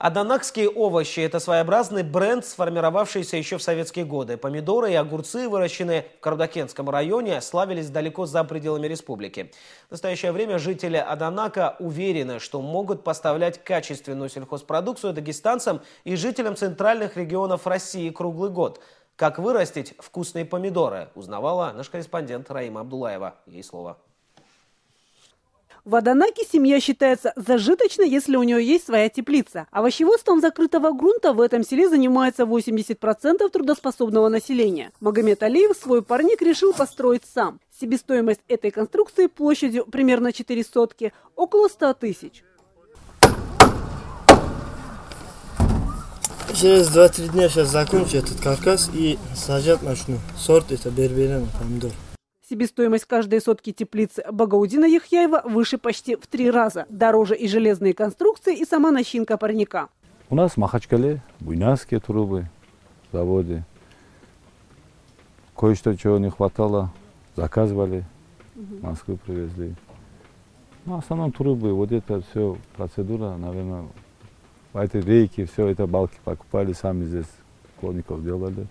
Адонакские овощи – это своеобразный бренд, сформировавшийся еще в советские годы. Помидоры и огурцы, выращенные в Кардакенском районе, славились далеко за пределами республики. В настоящее время жители Адонака уверены, что могут поставлять качественную сельхозпродукцию дагестанцам и жителям центральных регионов России круглый год. Как вырастить вкусные помидоры, узнавала наш корреспондент Раима Абдулаева. Ей слово. В Аданаке семья считается зажиточной, если у нее есть своя теплица. Овощеводством закрытого грунта в этом селе занимается 80% трудоспособного населения. Магомед Алиев свой парник решил построить сам. Себестоимость этой конструкции площадью примерно 4 сотки – около 100 тысяч. Через 2-3 дня сейчас закончу этот каркас и сажать начну. Сорт это берберина, помидор. Себестоимость каждой сотки теплицы Багаудина Яхьяева выше почти в три раза. Дороже и железные конструкции, и сама начинка парника. У нас в Махачкале буйнавские трубы, заводы. Кое-что, чего не хватало, заказывали, в Москву привезли. Ну, в основном трубы, вот это все процедура, наверное, эти рейки, все это балки покупали, сами здесь плотников делали.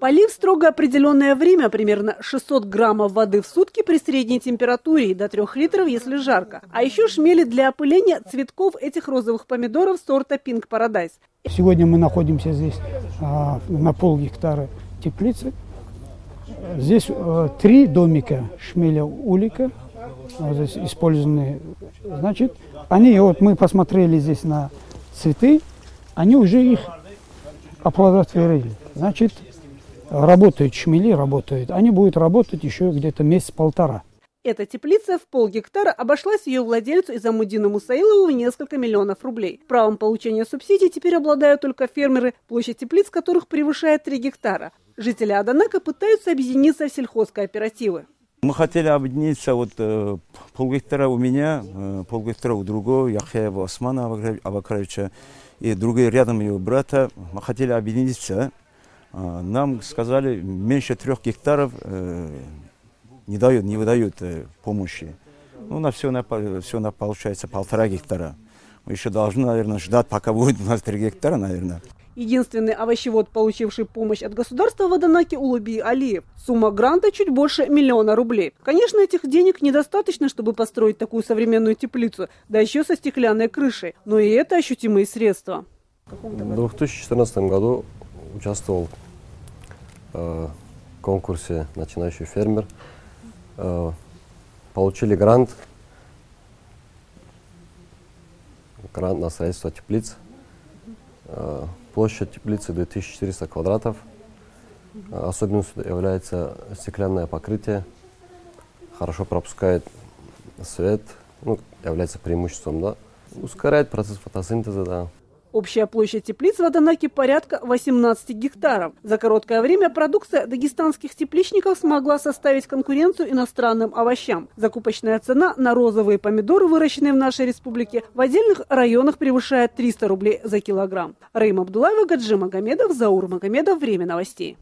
Полив строго определенное время, примерно 600 граммов воды в сутки при средней температуре и до 3 литров, если жарко. А еще шмели для опыления цветков этих розовых помидоров сорта Pink Paradise. Сегодня мы находимся здесь а, на пол гектара теплицы. Здесь а, три домика шмеля улика а, здесь использованы. Значит, они, вот мы посмотрели здесь на цветы, они уже их оплодотворили. Значит, работают шмели, работают, они будут работать еще где-то месяц-полтора. Эта теплица в полгектара обошлась ее владельцу Изамудину Мусаилову в несколько миллионов рублей. Правом получения субсидий теперь обладают только фермеры, площадь теплиц которых превышает 3 гектара. Жители Аданака пытаются объединиться в сельхозкооперативы. Мы хотели объединиться, вот э, полгектара у меня, э, полгектара у другого, Яхяева Османа Абакаровича и другие рядом его брата. Мы хотели объединиться. А, нам сказали, меньше трех гектаров э, не дают, не выдают э, помощи. Ну, на все, на, все на, получается полтора гектара. Мы еще должны, наверное, ждать, пока будет у нас три гектара, наверное. Единственный овощевод, получивший помощь от государства в Аданаке, Улуби Алиев. Сумма гранта чуть больше миллиона рублей. Конечно, этих денег недостаточно, чтобы построить такую современную теплицу, да еще со стеклянной крышей. Но и это ощутимые средства. В 2014 году участвовал Э, конкурсе «Начинающий фермер». Э, получили грант, грант на строительство теплиц. Э, площадь теплицы 2400 квадратов. Особенностью является стеклянное покрытие. Хорошо пропускает свет, ну, является преимуществом, да. Ускоряет процесс фотосинтеза, да. Общая площадь теплиц в Аданаке порядка 18 гектаров. За короткое время продукция дагестанских тепличников смогла составить конкуренцию иностранным овощам. Закупочная цена на розовые помидоры, выращенные в нашей республике, в отдельных районах превышает 300 рублей за килограмм. Раим Абдулаева, Гаджи Магомедов, Заур Магомедов. Время новостей.